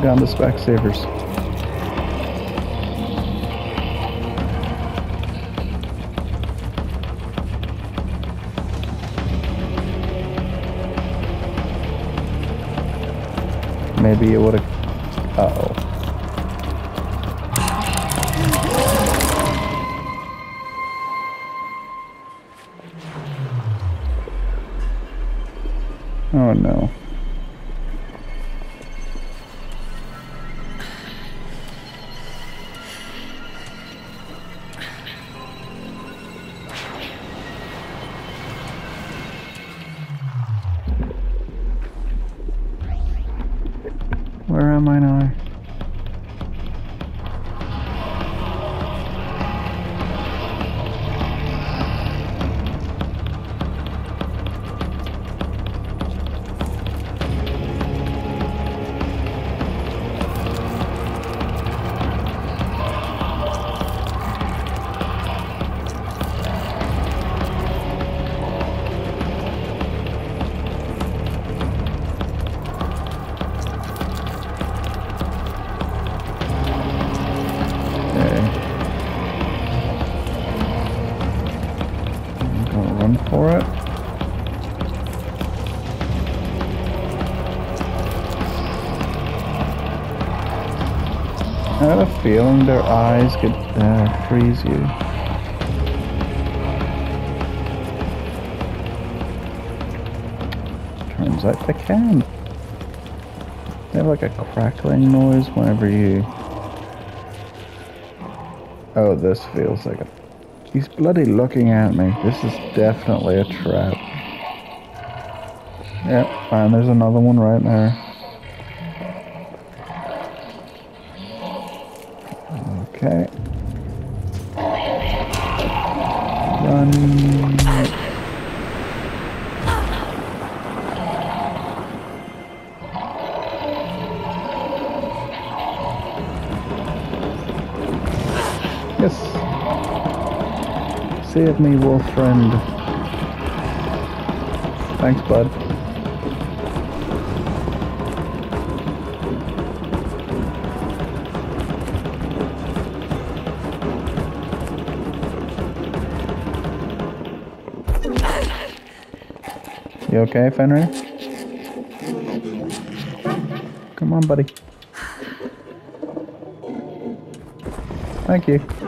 they're down to Specsavers. Maybe it would have... Uh oh feeling their eyes could uh, freeze you. Turns out they can. They have like a crackling noise whenever you... Oh, this feels like a... He's bloody looking at me. This is definitely a trap. Yep, and there's another one right there. Me wolf friend. Thanks, bud. You okay, Fenrir? Come on, buddy. Thank you.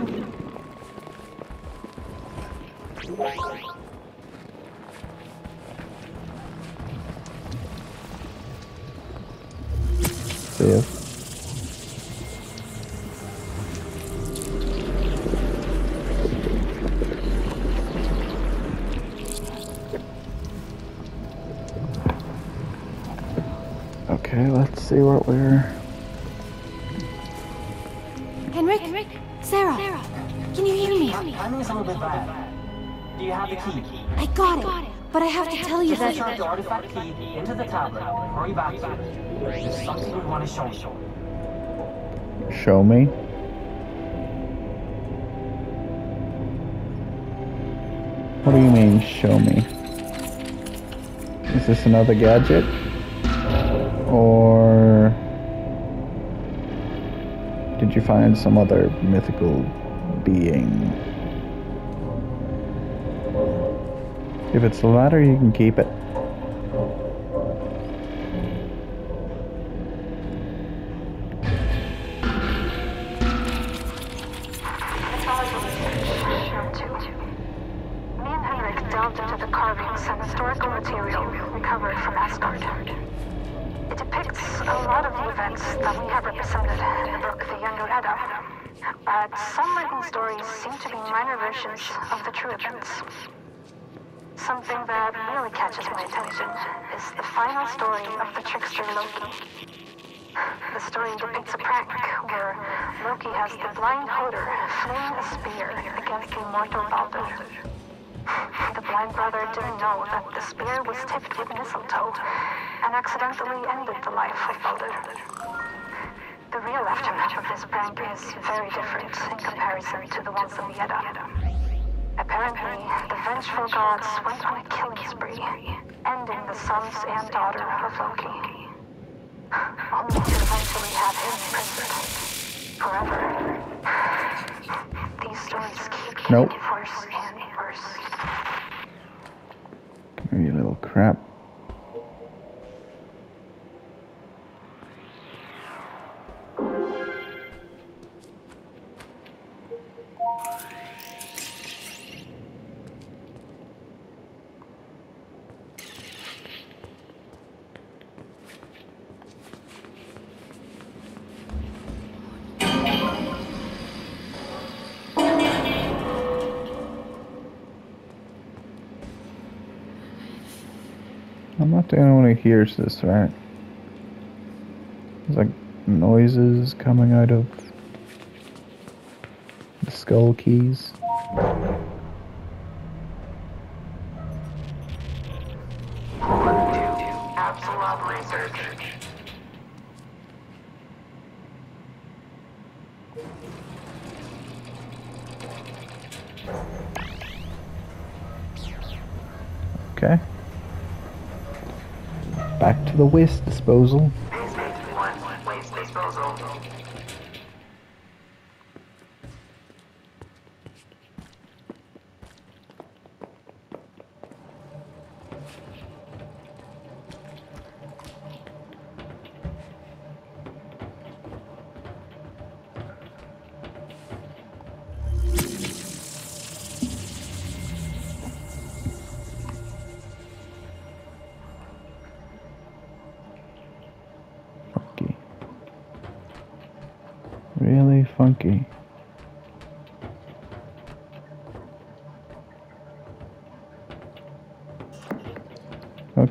Show me. What do you mean, show me? Is this another gadget? Or... Did you find some other mythical being? If it's the latter, you can keep it. and daughter of Loki. Only to eventually have him imprisoned forever. These stories keep getting nope. worse and worse. Maybe a little crap. This, right? There's like noises coming out of the skull keys. The waste disposal.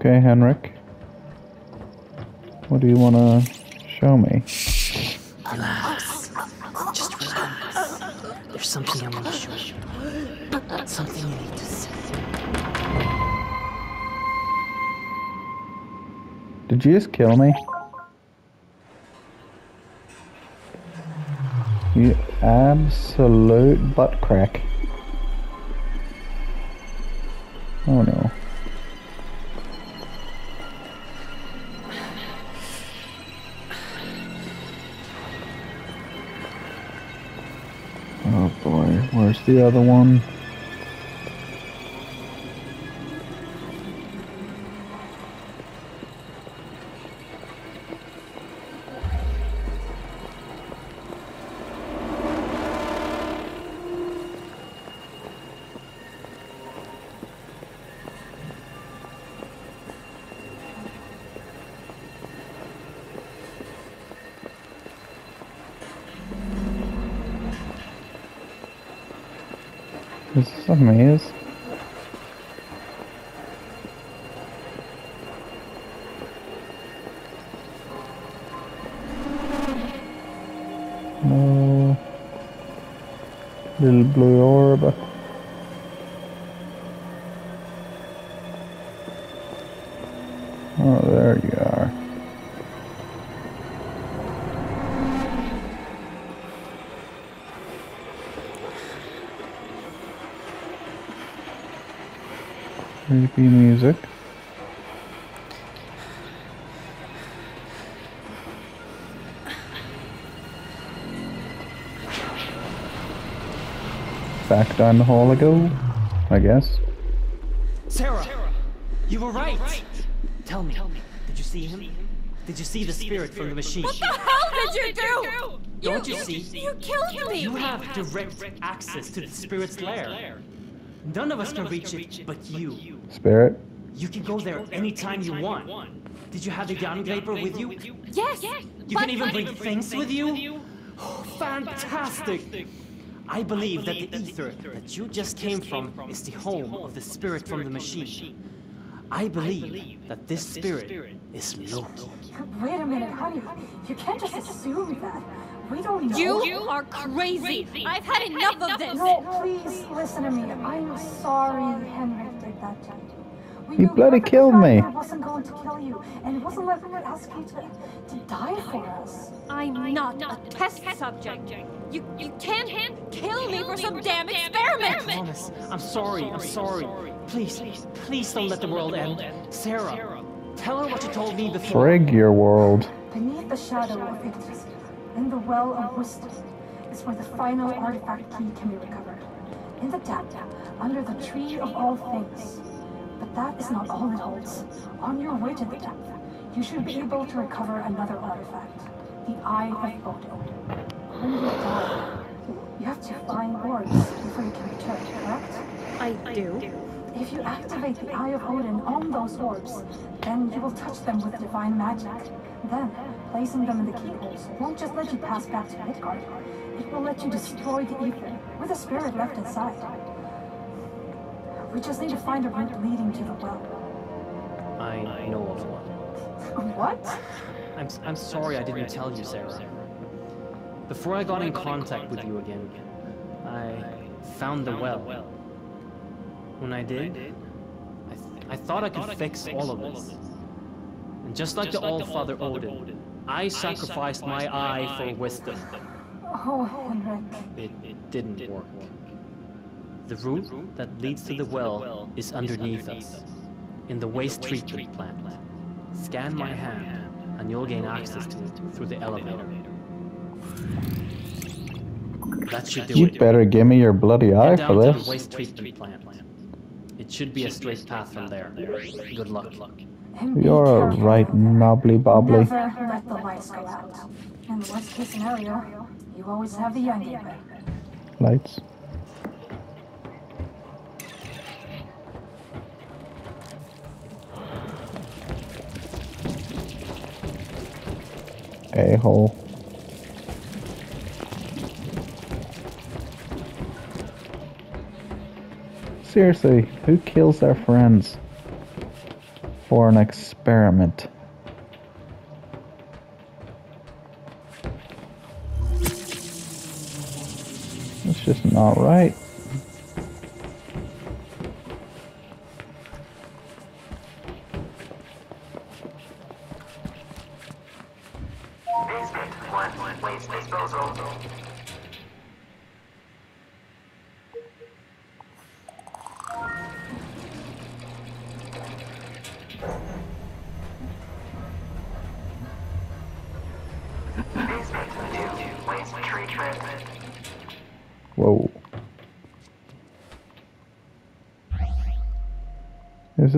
Okay, Henrik. What do you want to show me? Relax. Just relax. There's something I want to show you. Something you need to see. Did you just kill me? You absolute butt crack. Oh no. Where's the other one? Is Back down the hall I go, I guess. Sarah, you were right. Tell me, did you see him? Did you see the spirit from the machine? What the hell did you do? Don't you see? You killed me. You have direct access to the spirit's lair. None of us can reach it but you. Spirit. You can go there anytime you want. Did you have the Ganglaper with you? Yes. You can even bring things with you? Oh, fantastic! I believe that the ether that you just came from is the home of the spirit from the machine. I believe that this spirit is Loki. Wait a minute, honey. You can't just assume that. We don't know. You you are crazy. I've had enough of this. No, please listen to me. I'm sorry Henrik did that to you. We He bloody killed me. that wasn't going to kill you, and it wasn't like we would ask you to, to die for us. I'm not a test subject. You you can't kill me for some damn experiment. Thomas, I'm sorry, I'm sorry. Please, please don't let the world end. Sarah, tell her what you told me before. Frig your world. Beneath the shadow of Yggdrasil, in the well of wisdom, is where the final artifact key can be recovered. in the depth, under the tree of all things. That is not all it holds. On your way to the depth, you should be able to recover another artifact, the Eye of Odin. When you die, you have to find orbs before you can return, correct? I do. If you activate the Eye of Odin on those orbs, then you will touch them with divine magic. Then, placing them in the keyholes won't just let you pass back to Midgard. It will let you destroy the Ether with the spirit left inside. We just need to find a route leading to the well. I know of one. What? I'm, I'm sorry I didn't tell you, Sarah. Before I got in contact with you again, I found the well. When I did, I, th- I thought I could fix all of this. And just like the All-Father Odin, I sacrificed my eye for wisdom. Oh, Henrik. It, it didn't work. The route that leads to the well is underneath us, in the waste treatment plant. Scan my hand, and you'll gain access to it through the elevator. That should do You it. better give me your bloody eye for down to the this. waste treatment plant. It should be a straight path from there. Good luck. You're a right knobbly bobbly. Never let the lights go out. In the worst case scenario, you always have the young. Lights. A hole. Seriously, who kills their friends for an experiment? It's just not right.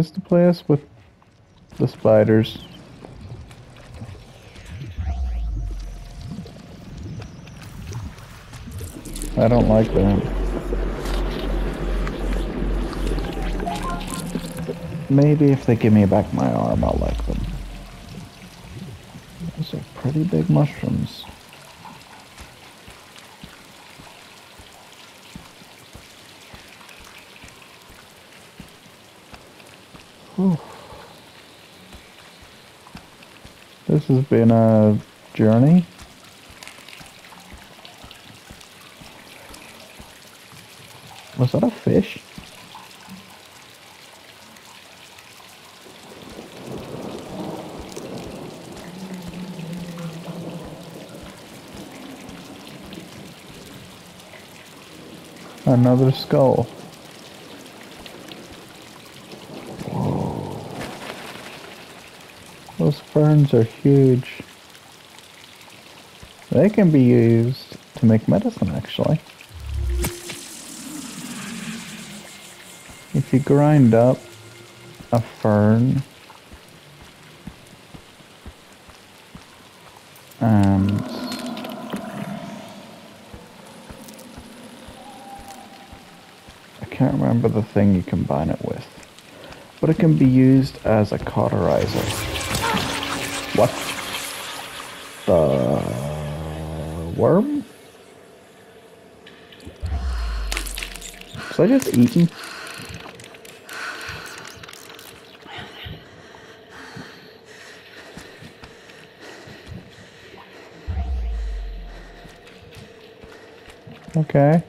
This the place with the spiders? I don't like them. Maybe if they give me back my arm, I'll like them. Those are pretty big mushrooms. Has been a journey. Was that a fish? Another skull. Those ferns are huge. They can be used to make medicine, actually. If you grind up a fern and I can't remember the thing you combine it with, but it can be used as a cauterizer. Worm? Was I just eaten? Okay.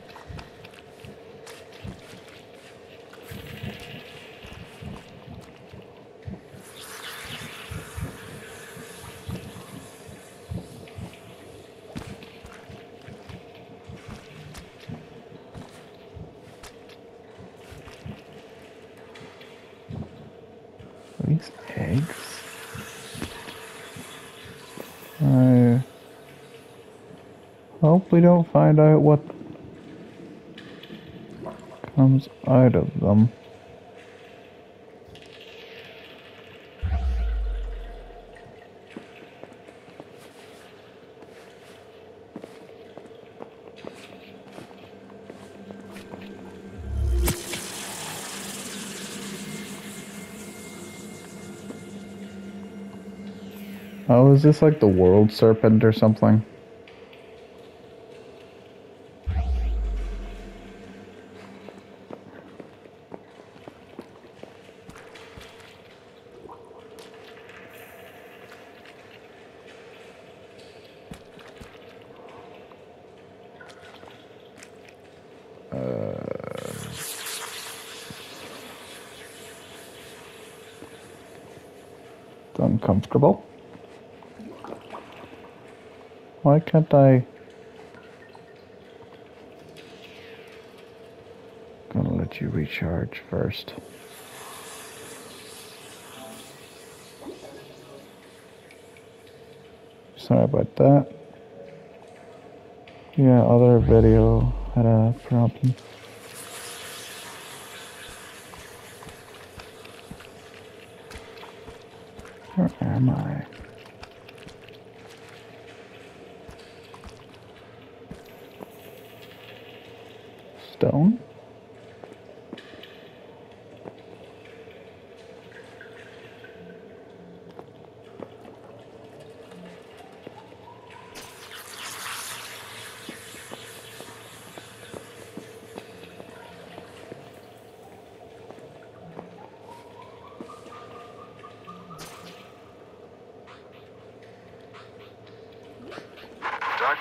Are these eggs? I hope we don't find out what comes out of them. Oh, is this like the world serpent or something? It's uncomfortable. Why can't I? Gonna let you recharge first. Sorry about that. Yeah, other video had a problem. Where am I? Stone?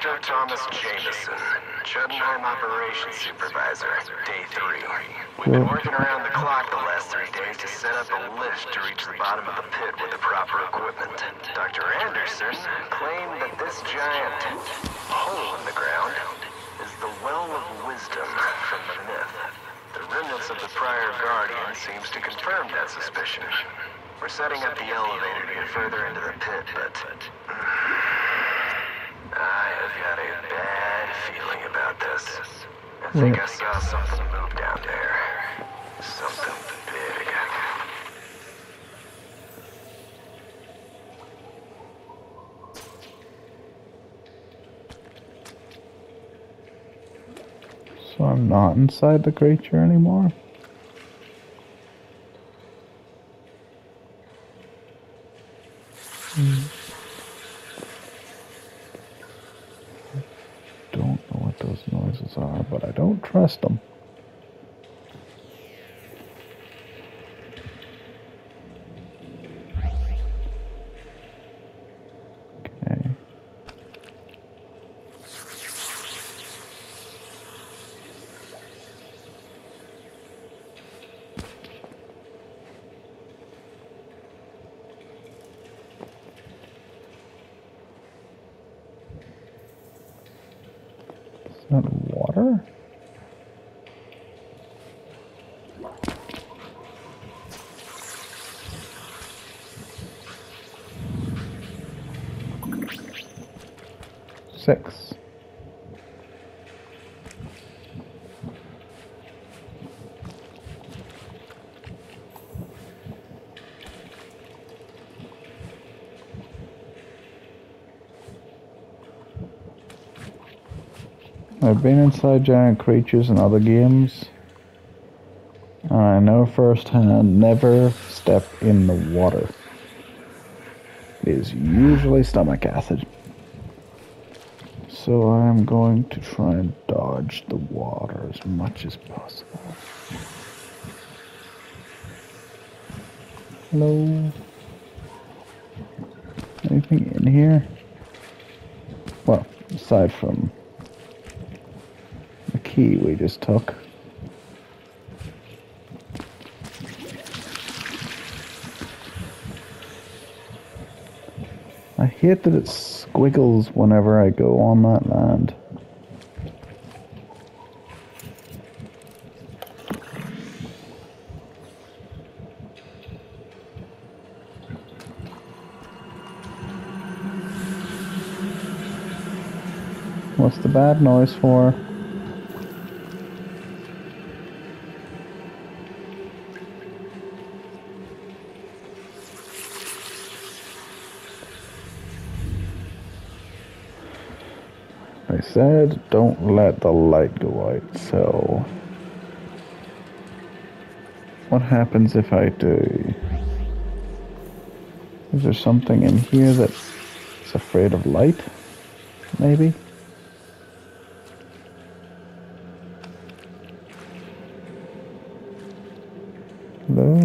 Dr. Thomas Jameson, Jotunheim Operations Supervisor, Day 3. We've been working around the clock the last three days to set up a lift to reach the bottom of the pit with the proper equipment. Dr. Anderson claimed that this giant hole in the ground is the well of wisdom from the myth. The remnants of the prior Guardian seems to confirm that suspicion. We're setting up the elevator to get further into the pit, but I have got a bad feeling about this. I think I saw something move down there. Something big. So I'm not inside the creature anymore? Hmm. Don't know what those noises are, but I don't trust them. Okay. Is that water? Six. I've been inside giant creatures in other games. I know firsthand never step in the water. It is usually stomach acid. So I'm going to try and dodge the water as much as possible. Hello? Anything in here? Well, aside from the key we just took. I hate that it squiggles whenever I go on that land. What's the bad noise for? Said, don't let the light go out, so... What happens if I do? Is there something in here that's afraid of light? Maybe? Hello?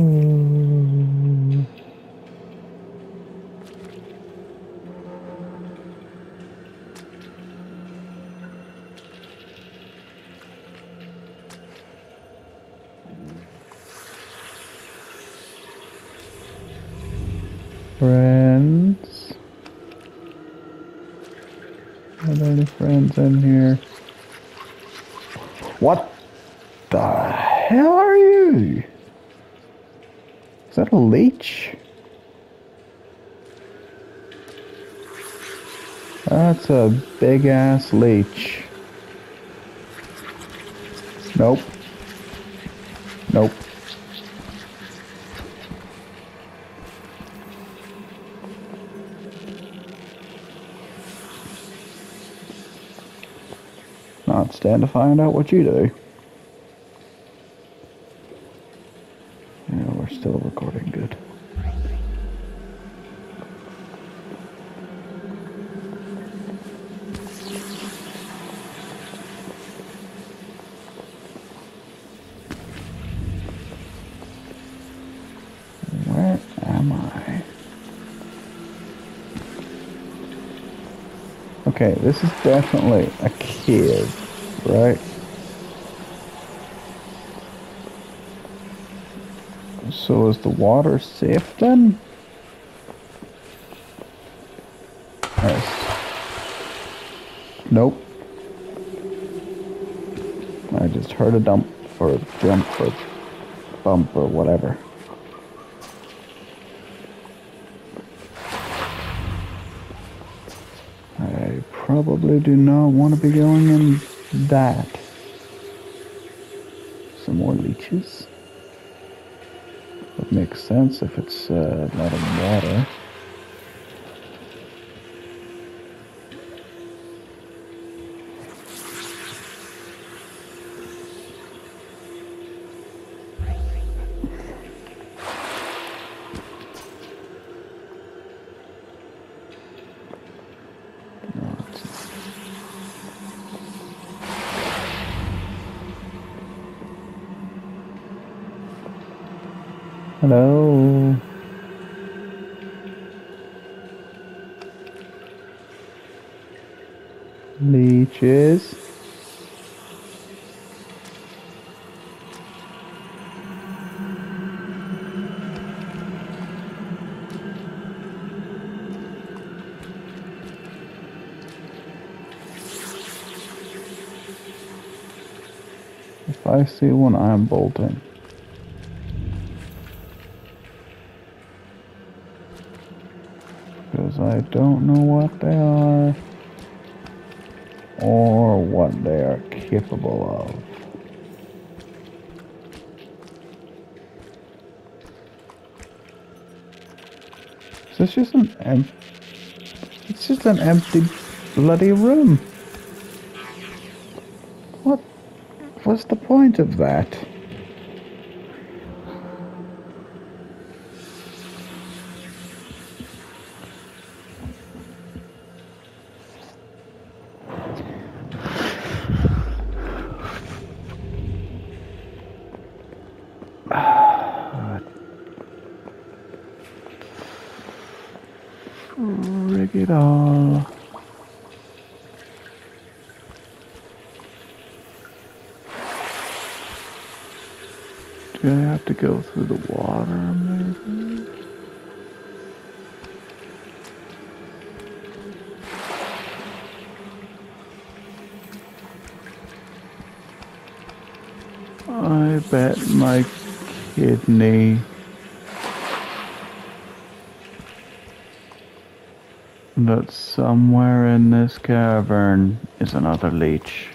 Friends? Are there any friends in here? What the hell are you? Is that a leech? A big ass leech. Nope. Nope. Not stand to find out what you do. Yeah, we're still recording good. Where am I? Okay, this is definitely a cave, right? So is the water safe then? Yes. Nope. I just heard a dump or jump or bump or whatever. I probably do not want to be going in that. Some more leeches. Would make sense if it's uh, not in water. Hello. Leeches. If I see one, I am bolting. I don't know what they are or what they are capable of. Is this just an em- It's just an empty bloody room. What was the point of that? Rig it all. Do I have to go through the water, maybe? I bet my kidney that somewhere in this cavern is another leech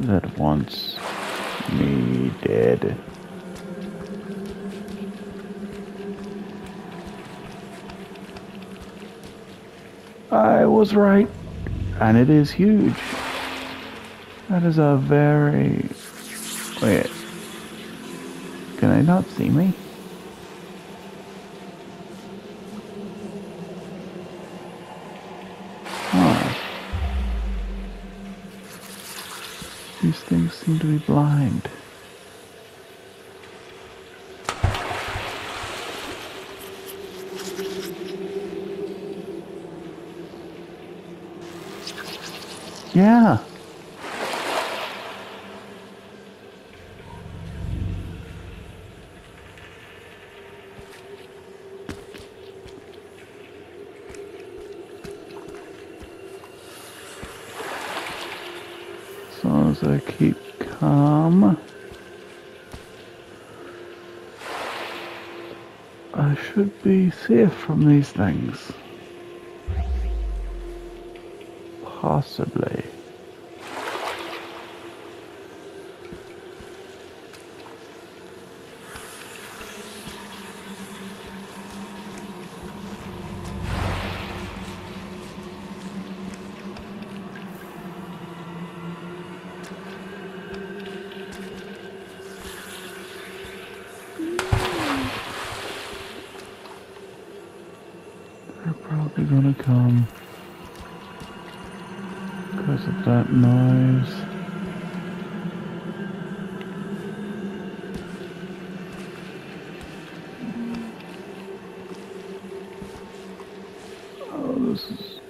that wants me dead. I was right. And it is huge. That is a very... Wait. Can they not see me? Seem to be blind. Yeah. As long as I keep calm, I should be safe from these things. Possibly. They're probably gonna come because of that noise. Oh, this is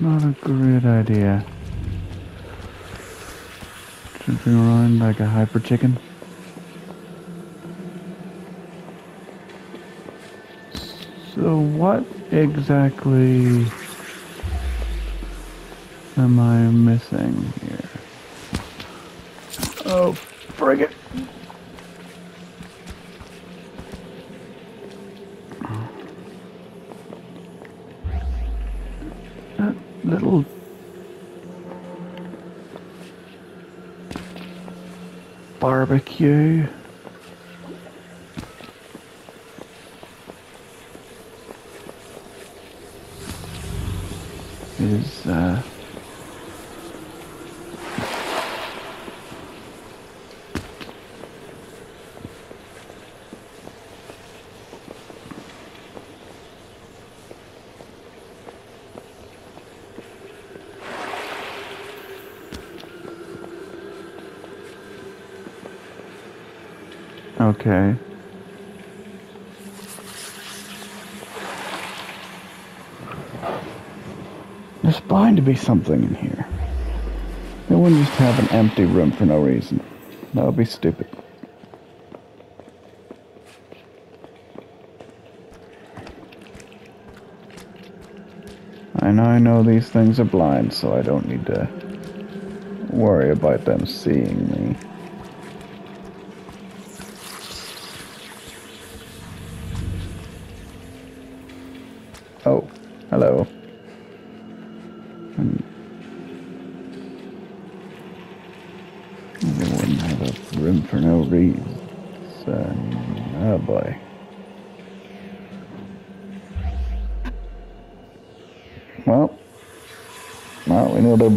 not a great idea. Jumping around like a hyper chicken. So what exactly am I missing here? Oh, frig it. Barbecue. is uh, okay. There's bound to be something in here. They wouldn't just have an empty room for no reason. That would be stupid. I know I know these things are blind, so I don't need to worry about them seeing me.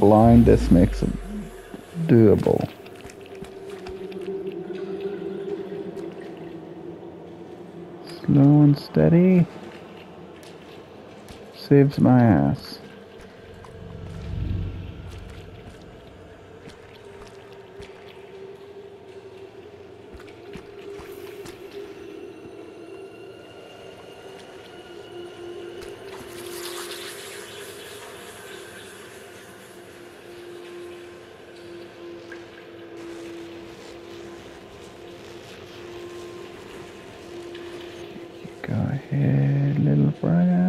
Blind. This makes it doable. Slow and steady saves my ass. Go ahead,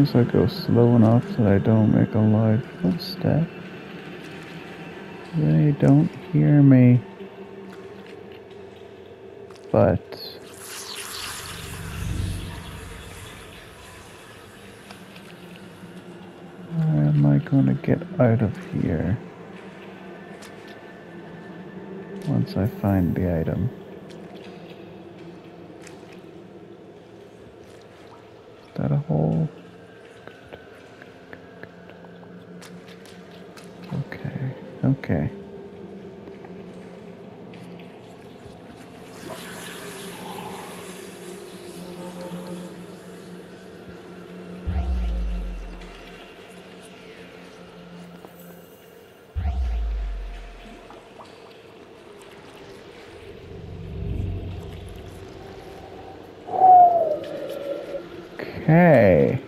long as I go slow enough that I don't make a loud footstep, they don't hear me. But how am I going to get out of here once I find the item? Is that a hole? Okay, okay. Okay.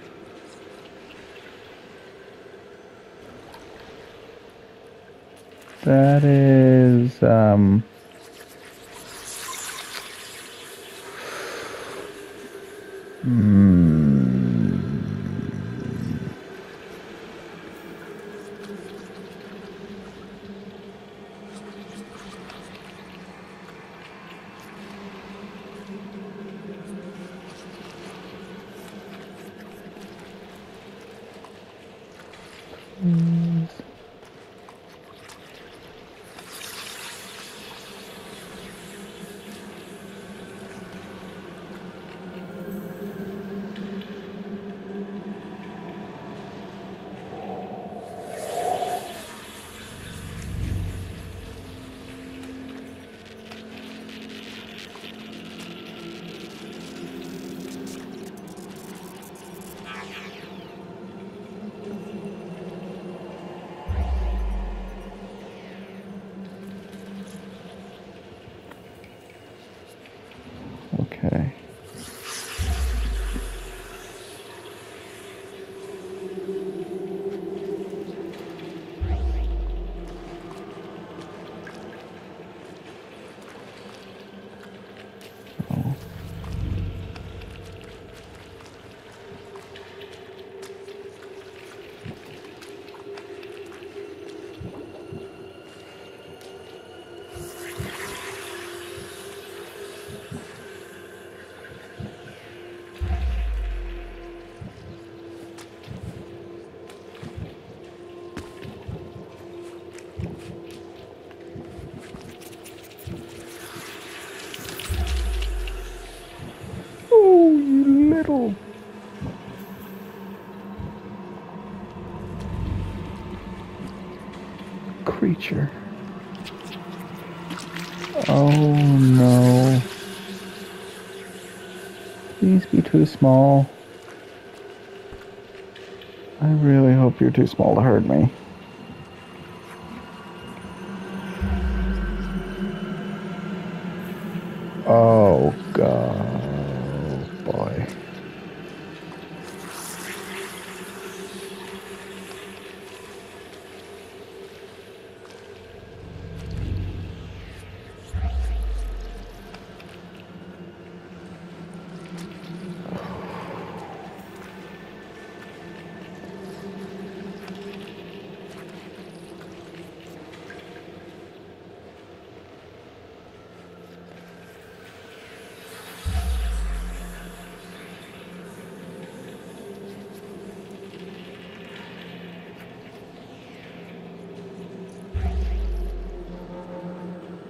Creature. Oh no. Please be too small. I really hope you're too small to hurt me. Oh god, boy.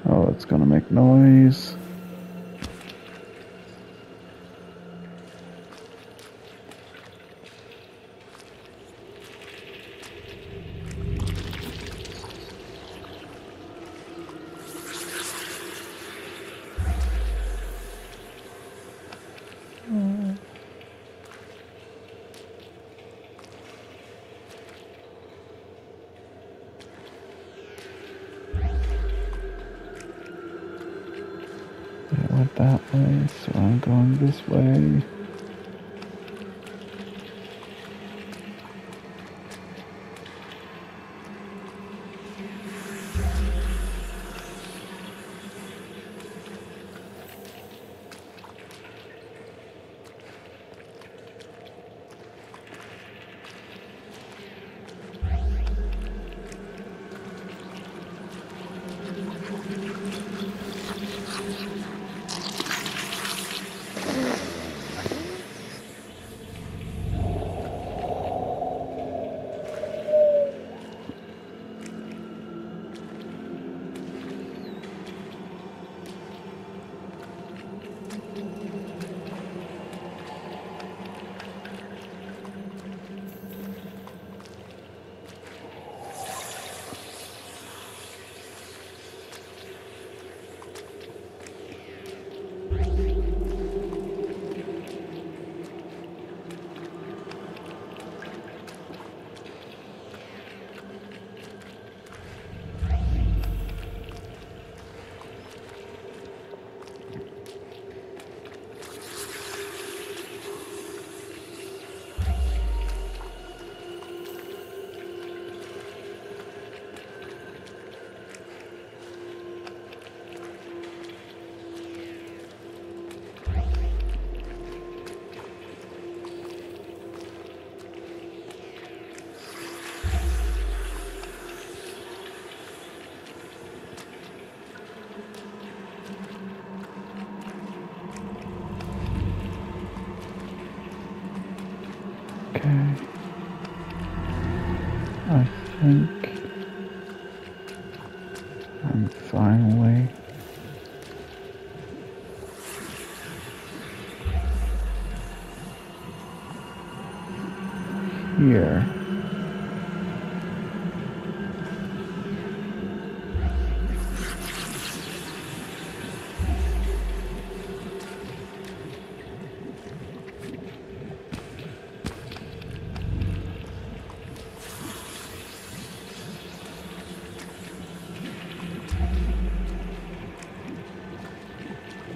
Oh, it's gonna make noise. It went that way, so I'm going this way.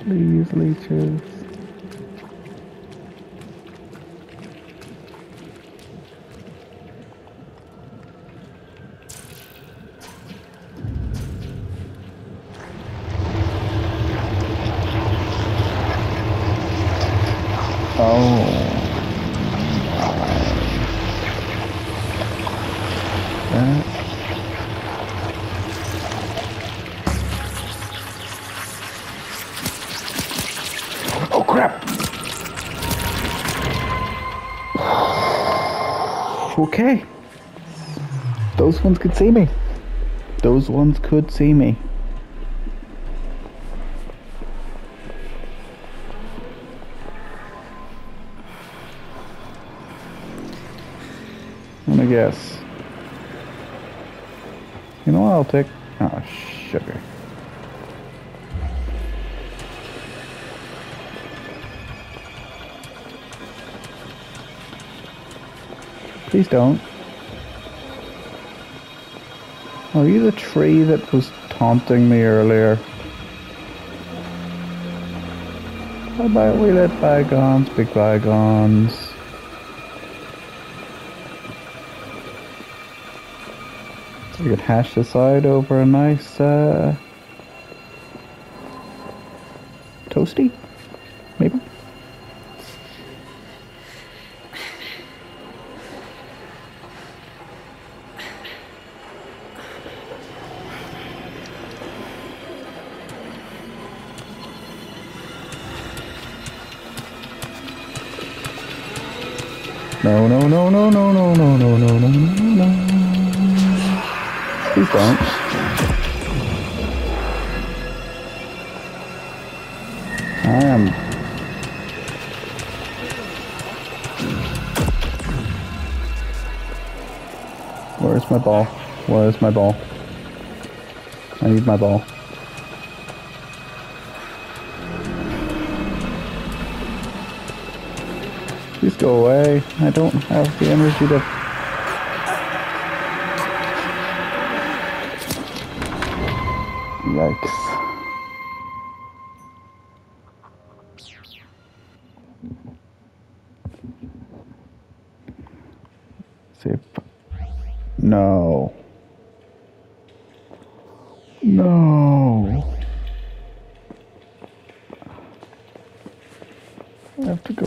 please leeches. Ones could see me. Those ones could see me. Me guess. You know what I'll take? Oh, sugar. Please don't. Are you the tree that was taunting me earlier? How about we let bygones be bygones? So we could hash this out over a nice, uh, toasty? No, no, no, no, no, no, no, no, no, no, no. Please don't. I am. Where's my ball? Where's my ball? I need my ball. Please go away. I don't have the energy to. Yikes. No. I have to go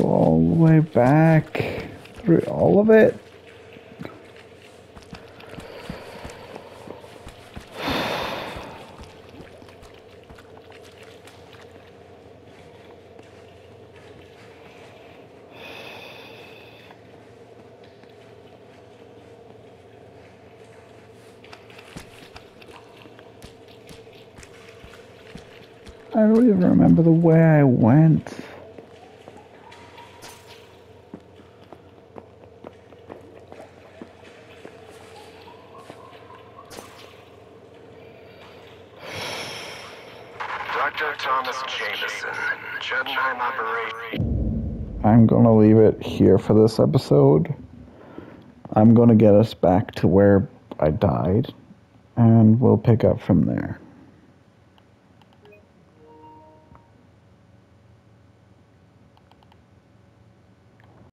way back through all of it. I don't even remember the way I went. Dr. Thomas Jameson, Jotunheim Operation. I'm gonna leave it here for this episode. I'm gonna get us back to where I died, and we'll pick up from there.